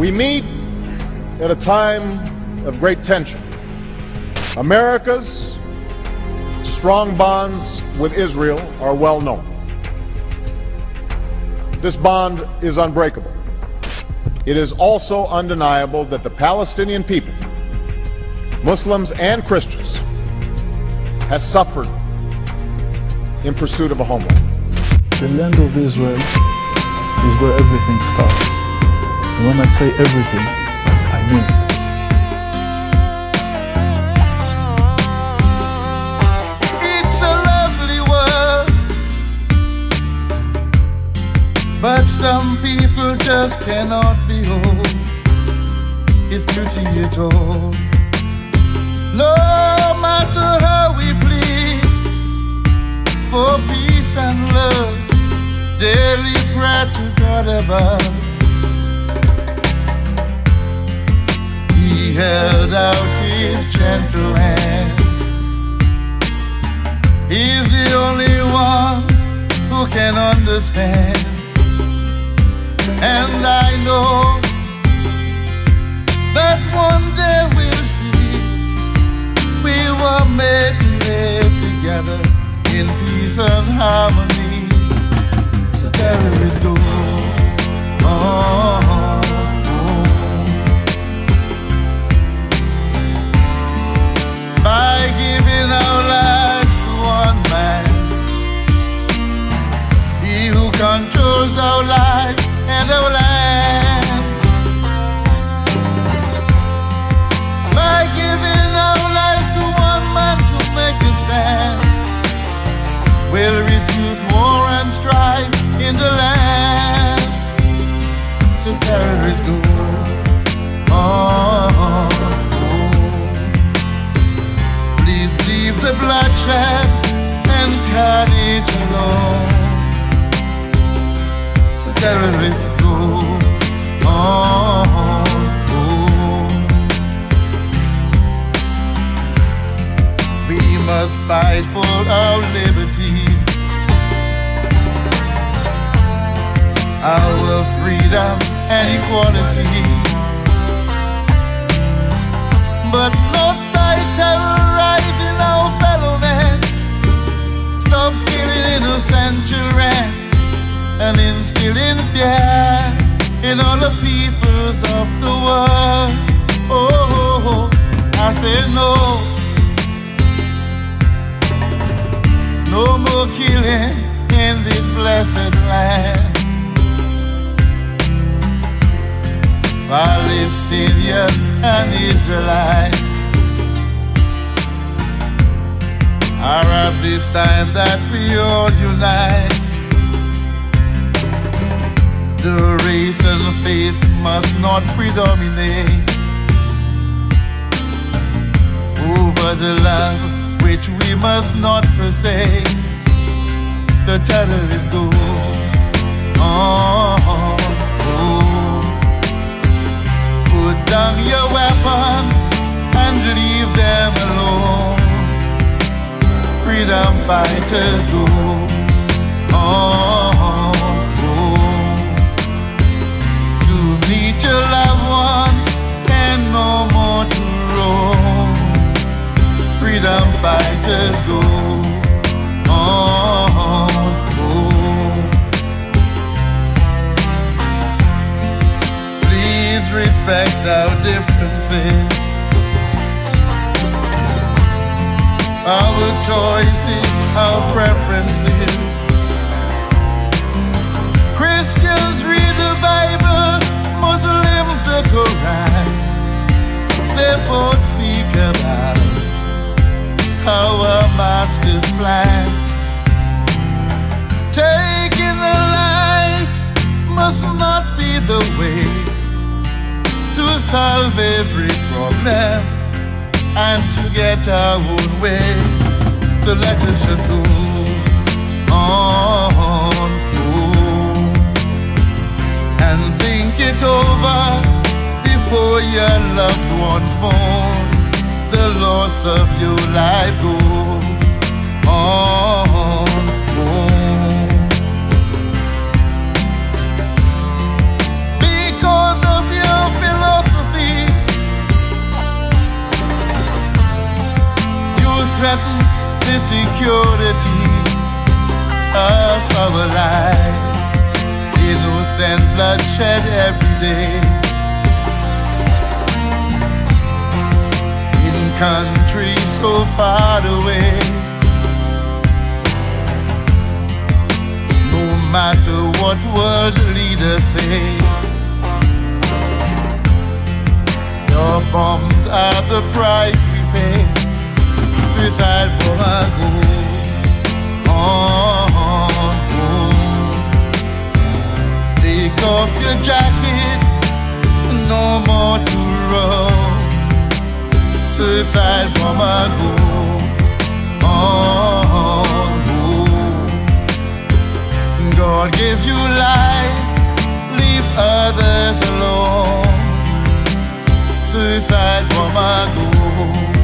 We meet at a time of great tension. America's strong bonds with Israel are well known. This bond is unbreakable. It is also undeniable that the Palestinian people, Muslims and Christians, has suffered in pursuit of a homeland. The land of Israel is where everything starts. And when I say everything, I mean it. It's a lovely world, but some people just cannot behold its beauty at all. No matter how we plead for peace and love, daily pray to God above. Held out his gentle hand. He's the only one who can understand. And I know that one day we'll see we were made to live together in peace and harmony. So there is go. Oh, Terrorists go. Oh, uh-huh. Please leave the bloodshed and carnage alone. So terrorists go on. Uh-huh. We must fight for our liberty, our freedom and equality. But not by terrorizing our fellow men. Stop killing innocent children and instilling fear in all the peoples of the world. Oh, I say no. No more killing in this blessed land. Palestinians and Israelites. Arabs, it's time that we all unite. The race and faith must not predominate over the love which we must not forsake. The terrorists go on. Fighters go on. Oh. oh, oh. To meet your loved ones and no more to roam. Freedom fighters go on. Oh. Please respect our differences, our choices, our preferences. Christians read the Bible, Muslims the Quran. They both speak about our master's plan. Taking a life must not be the way to solve every problem and to get our own way. So let us just go on, oh, and think it over before your loved ones born. The loss of your life go on. Innocent bloodshed every day. In countries so far away. No matter what world leaders say. Your bombs are the price we pay decide for my goal. Off your jacket, no more to run. Suicide bomber go on. God gave you life, leave others alone. Suicide bomber go